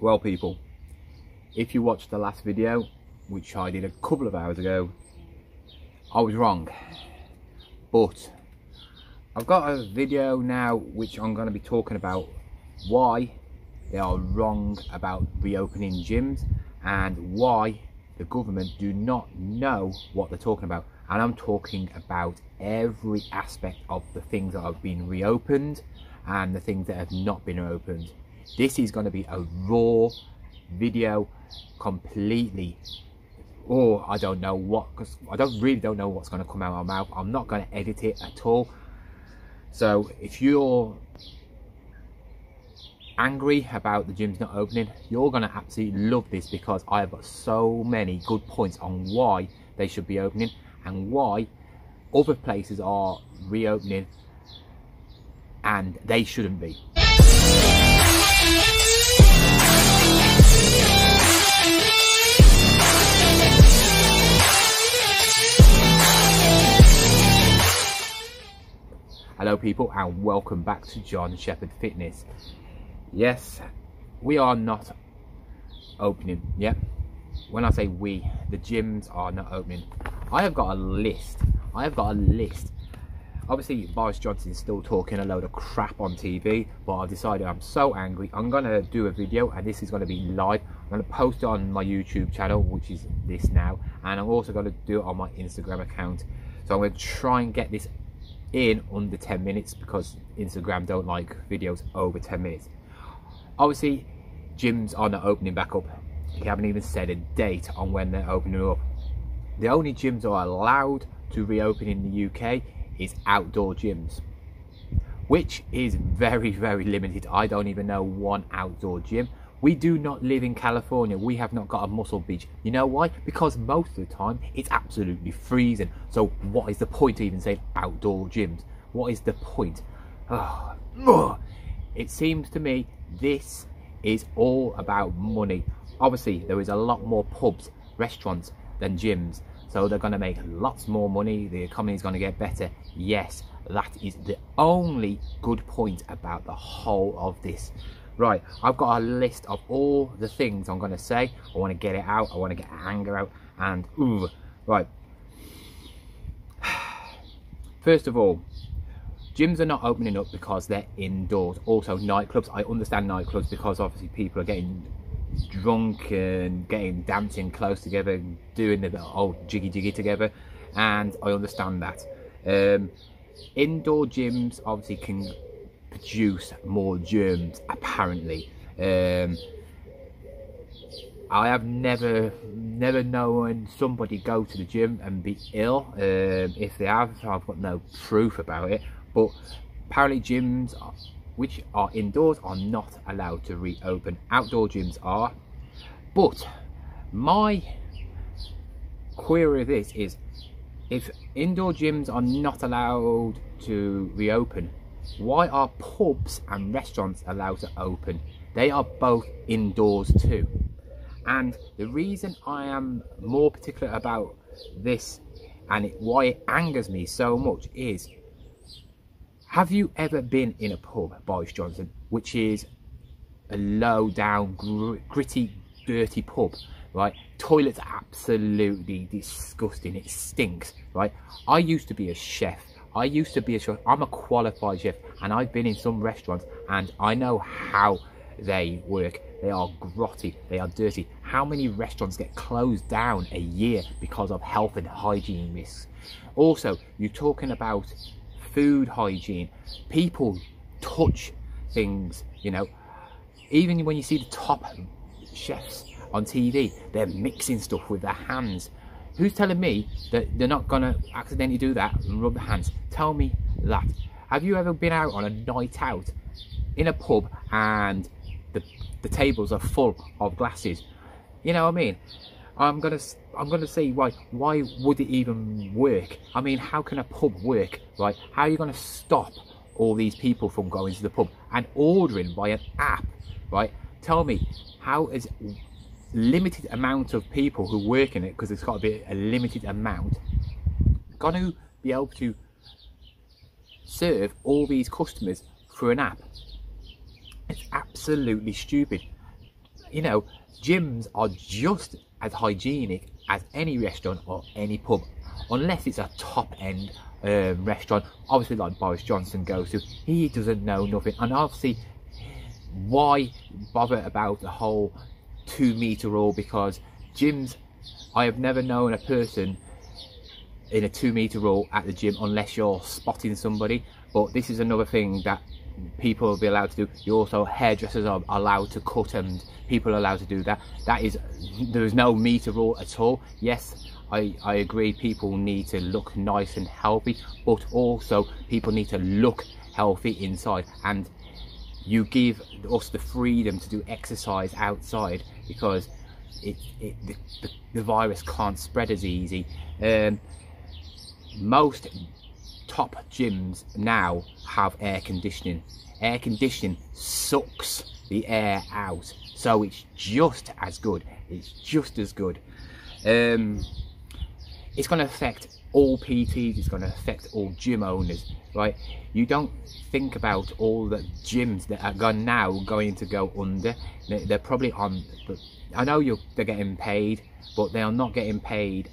Well people, if you watched the last video, which I did a couple of hours ago, I was wrong. But I've got a video now which I'm going to be talking about why they are wrong about reopening gyms and why the government do not know what they're talking about. And I'm talking about every aspect of the things that have been reopened and the things that have not been opened. This is going to be a raw video completely or I don't know what because I don't really don't know what's going to come out of my mouth. I'm not going to edit it at all. So if you're angry about the gyms not opening you're going to absolutely love this because I've got so many good points on why they should be opening and why other places are reopening and they shouldn't be people and welcome back to Jon Sheppard Fitness. Yes, we are not opening, yeah? When I say we, the gyms are not opening. I have got a list, I have got a list. Obviously Boris Johnson is still talking a load of crap on TV, but I've decided I'm so angry, I'm gonna do a video and this is gonna be live. I'm gonna post it on my YouTube channel, which is this now, and I'm also gonna do it on my Instagram account. So I'm gonna try and get this in under 10 minutes because Instagram don't like videos over 10 minutes. Obviously, gyms are not opening back up. They haven't even said a date on when they're opening up. The only gyms are allowed to reopen in the UK is outdoor gyms, which is very, very limited. I don't even know one outdoor gym. We do not live in California. We have not got a muscle beach. You know why? Because most of the time it's absolutely freezing. So what is the point even saying outdoor gyms? What is the point? Oh, it seems to me this is all about money. Obviously, there is a lot more pubs, restaurants than gyms. So they're going to make lots more money. The economy is going to get better. Yes, that is the only good point about the whole of this. Right, I've got a list of all the things I'm going to say. I want to get it out. I want to get a anger out. And, ooh, right. First of all, gyms are not opening up because they're indoors. Also, nightclubs. I understand nightclubs because obviously people are getting drunk and getting dancing close together, doing the old jiggy jiggy together. And I understand that. Um, indoor gyms obviously can produce more germs apparently. Um, I have never never known somebody go to the gym and be ill. Um, if they have I've got no proof about it. But apparently gyms which are indoors are not allowed to reopen. Outdoor gyms are. But my query of this is if indoor gyms are not allowed to reopen why are pubs and restaurants allowed to open? They are both indoors too. And the reason I am more particular about this and it, why it angers me so much is have you ever been in a pub, Boris Johnson, which is a low down, gr gritty, dirty pub, right? Toilets absolutely disgusting. It stinks, right? I used to be a chef I used to be a chef. I'm a qualified chef and I've been in some restaurants and I know how they work. They are grotty, they are dirty. How many restaurants get closed down a year because of health and hygiene risks? Also, you're talking about food hygiene. People touch things, you know. Even when you see the top chefs on TV, they're mixing stuff with their hands. Who's telling me that they're not gonna accidentally do that and rub their hands? Tell me that. Have you ever been out on a night out in a pub and the, the tables are full of glasses? You know what I mean? I'm gonna I'm gonna say why why would it even work? I mean, how can a pub work? Right? How are you gonna stop all these people from going to the pub and ordering by an app? Right? Tell me, how is limited amount of people who work in it because it's got to be a limited amount going to be able to serve all these customers through an app. It's absolutely stupid. You know, gyms are just as hygienic as any restaurant or any pub, unless it's a top end um, restaurant. Obviously, like Boris Johnson goes to, he doesn't know nothing, and obviously, why bother about the whole two meter rule? Because gyms, I have never known a person in a two meter rule at the gym unless you're spotting somebody. But this is another thing that people will be allowed to do. You also hairdressers are allowed to cut and people are allowed to do that. That is there is no meter rule at all. Yes, I, I agree people need to look nice and healthy, but also people need to look healthy inside and you give us the freedom to do exercise outside because it, it the, the, the virus can't spread as easy. Um, most top gyms now have air conditioning. Air conditioning sucks the air out, so it's just as good. It's just as good. Um, it's going to affect all PTs. It's going to affect all gym owners, right? You don't think about all the gyms that are now going to go under. They're probably on. I know you're they're getting paid, but they are not getting paid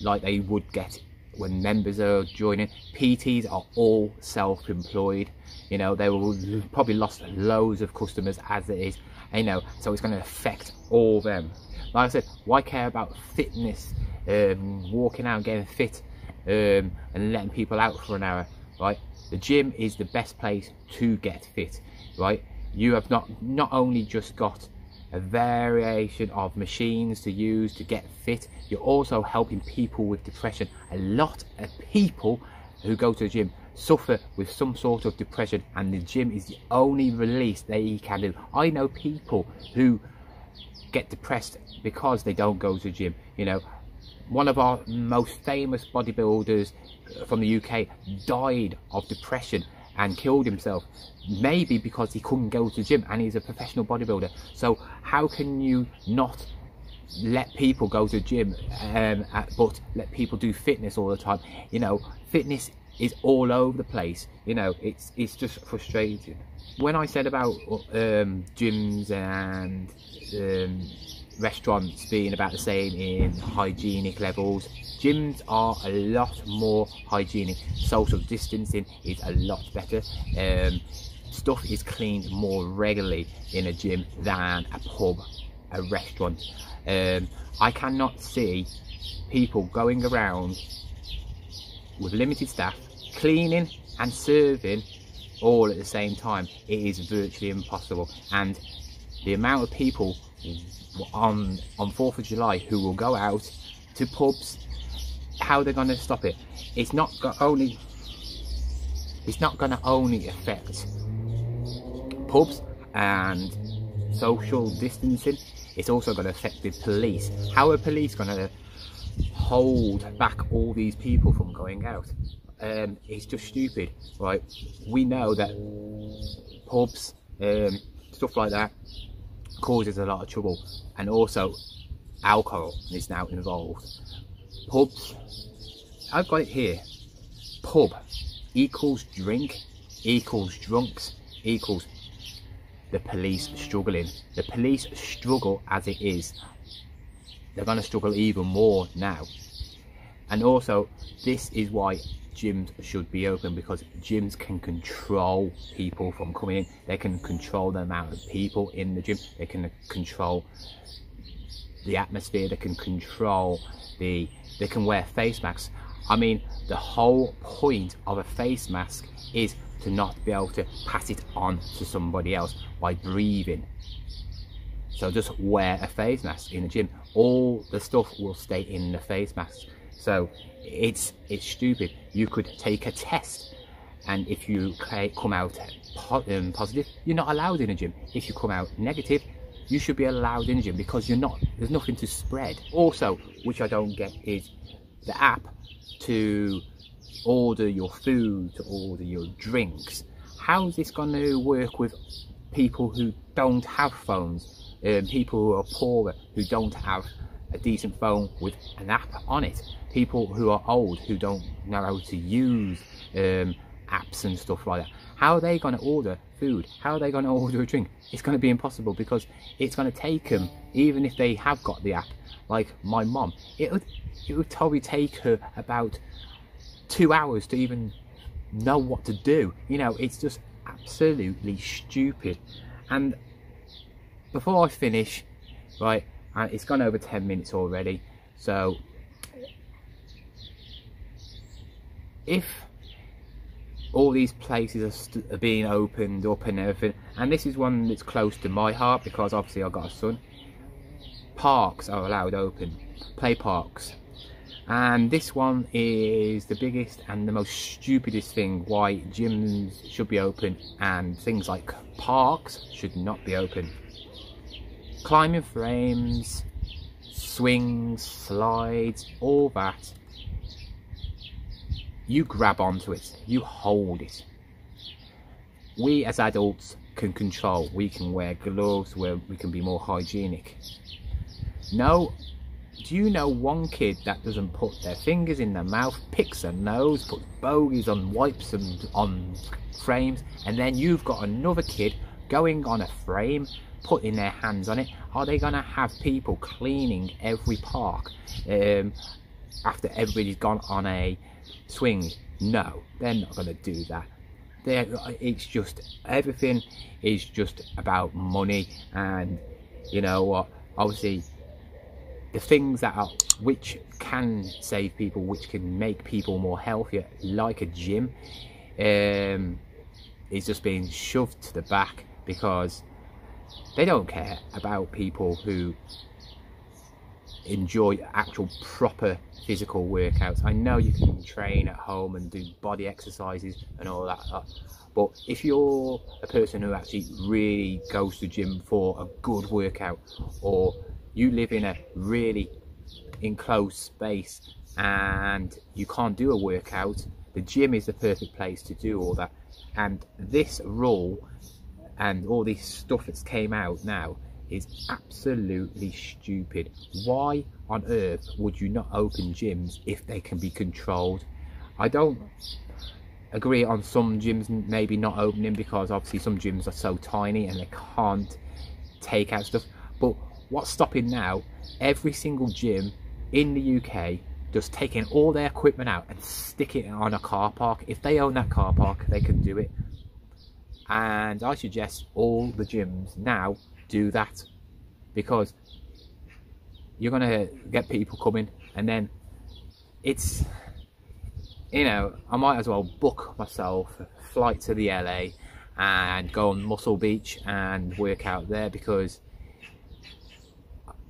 like they would get when members are joining. PTs are all self-employed. You know, they will probably lost loads of customers as it is. You know, so it's going to affect all them. Like I said, why care about fitness, um, walking out and getting fit, um, and letting people out for an hour, right? The gym is the best place to get fit, right? You have not not only just got a variation of machines to use to get fit. You're also helping people with depression. A lot of people who go to the gym suffer with some sort of depression and the gym is the only release they can do. I know people who get depressed because they don't go to the gym. You know, one of our most famous bodybuilders from the UK died of depression and killed himself maybe because he couldn't go to the gym and he's a professional bodybuilder. So how can you not let people go to the gym um, but let people do fitness all the time? You know fitness is all over the place. You know it's it's just frustrating. When i said about um, gyms and um, restaurants being about the same in hygienic levels. Gyms are a lot more hygienic. Social distancing is a lot better. Um, stuff is cleaned more regularly in a gym than a pub a restaurant. Um, i cannot see people going around with limited staff cleaning and serving all at the same time. It is virtually impossible. And the amount of people on on 4th of July who will go out to pubs. How they're going to stop it? It's not only it's not going to only affect pubs and social distancing. It's also going to affect the police. How are police going to hold back all these people from going out? Um, it's just stupid right? We know that pubs um, stuff like that causes a lot of trouble and also alcohol is now involved. Pubs I've got it here. Pub equals drink equals drunks equals the police struggling. The police struggle as it is. They're going to struggle even more now and also this is why gyms should be open because gyms can control people from coming in. They can control the amount of people in the gym. They can control the atmosphere. They can control the they can wear face masks. I mean the whole point of a face mask is to not be able to pass it on to somebody else by breathing. So just wear a face mask in the gym. All the stuff will stay in the face mask so it's it's stupid. You could take a test, and if you come out um, positive, you're not allowed in a gym. If you come out negative, you should be allowed in a gym because you're not. There's nothing to spread. Also, which I don't get is the app to order your food, to order your drinks. How is this going to work with people who don't have phones, um, people who are poorer, who don't have a decent phone with an app on it? people who are old who don't know how to use um, apps and stuff like that how are they going to order food? How are they going to order a drink? It's going to be impossible because it's going to take them, even if they have got the app, like my mom, it would, it would probably take her about two hours to even know what to do. You know, it's just absolutely stupid. And before I finish, right, and it's gone over 10 minutes already, so if all these places are, are, being opened up and everything and this is one that's close to my heart because obviously I've got a son parks are allowed open play parks. And this one is the biggest and the most stupidest thing why gyms should be open and things like parks should not be open climbing frames swings slides all that you grab onto it, you hold it. We as adults can control, we can wear gloves where we can be more hygienic. No, do you know one kid that doesn't put their fingers in their mouth, picks their nose, puts bogies on wipes and on frames, and then you've got another kid going on a frame, putting their hands on it? Are they going to have people cleaning every park um, after everybody's gone on a swing. No, they're not going to do that. They're, it's just everything is just about money, and you know what? Obviously, the things that are which can save people, which can make people more healthier, like a gym, um, is just being shoved to the back because they don't care about people who enjoy actual proper physical workouts. I know you can train at home and do body exercises and all that, uh, but if you're a person who actually really goes to gym for a good workout, or you live in a really enclosed space and you can't do a workout, the gym is the perfect place to do all that. And this rule and all this stuff that's came out now is absolutely stupid. Why on earth would you not open gyms if they can be controlled? I don't agree on some gyms maybe not opening because obviously some gyms are so tiny and they can't take out stuff. But what's stopping now? Every single gym in the UK just taking all their equipment out and stick it on a car park. If they own that car park, they can do it. And I suggest all the gyms now do that because you're gonna get people coming and then it's you know I might as well book myself a flight to the LA and go on Muscle Beach and work out there because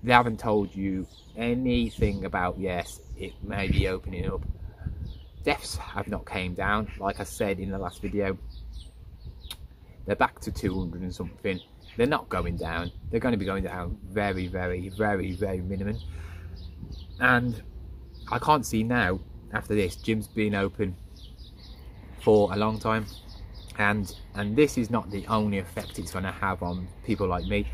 they haven't told you anything about yes it may be opening up. Deaths have not came down like I said in the last video they're back to 200 and something they're not going down. They're going to be going down very, very, very, very minimum. And I can't see now, after this, gym's been open for a long time. And, and this is not the only effect it's going to have on people like me.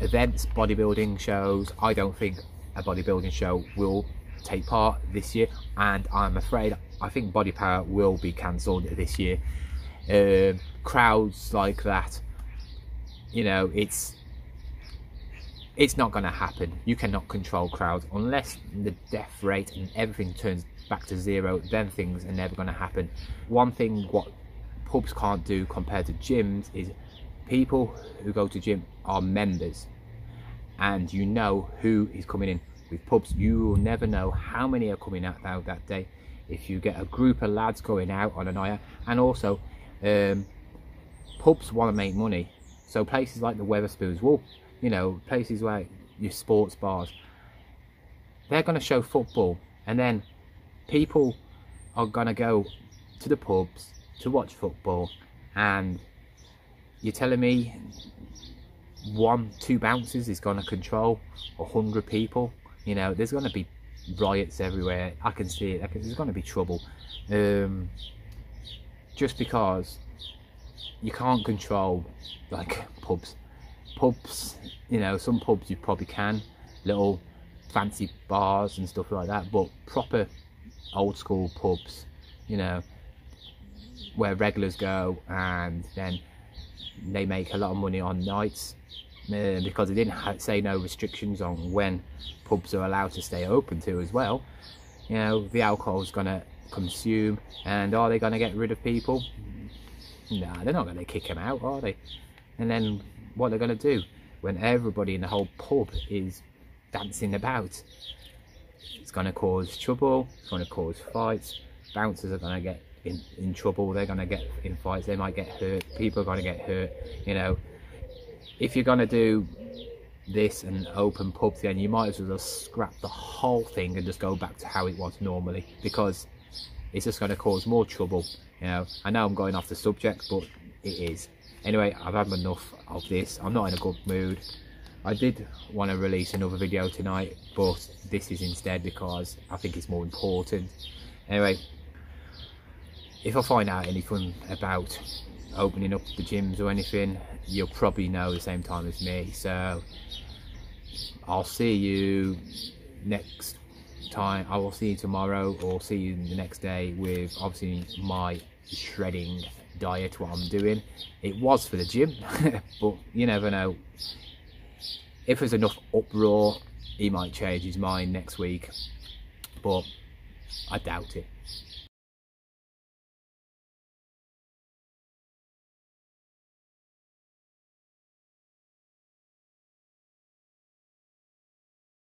Events, bodybuilding shows, I don't think a bodybuilding show will take part this year. And I'm afraid, I think Body Power will be cancelled this year. Uh, crowds like that you know it's it's not going to happen. You cannot control crowds. Unless the death rate and everything turns back to zero then things are never going to happen. One thing what pubs can't do compared to gyms is people who go to gym are members. And you know who is coming in with pubs. You will never know how many are coming out, out that day. If you get a group of lads going out on a night and also um, pubs want to make money so places like the Wetherspoons, well, you know, places like your sports bars, they're going to show football, and then people are going to go to the pubs to watch football, and you're telling me one, two bouncers is going to control a hundred people. You know, there's going to be riots everywhere. I can see it. There's going to be trouble. Um, just because you can't control like pubs. Pubs, you know, some pubs you probably can, little fancy bars and stuff like that, but proper old school pubs, you know, where regulars go and then they make a lot of money on nights uh, because they didn't say no restrictions on when pubs are allowed to stay open to as well. You know, the alcohol's going to consume and are they going to get rid of people? Nah, they're not going to kick them out, are they? And then what they're going to do when everybody in the whole pub is dancing about? It's going to cause trouble, it's going to cause fights, bouncers are going to get in, in trouble, they're going to get in fights, they might get hurt, people are going to get hurt, you know. If you're going to do this and open pubs then you might as well just scrap the whole thing and just go back to how it was normally because it's just going to cause more trouble you know. I know i'm going off the subject but it is. Anyway i've had enough of this. I'm not in a good mood. I did want to release another video tonight but this is instead because i think it's more important. Anyway if i find out anything about opening up the gyms or anything you'll probably know the same time as me. So I'll see you next time. I will see you tomorrow or see you the next day with obviously my shredding diet what I'm doing. It was for the gym but you never know. If there's enough uproar he might change his mind next week but I doubt it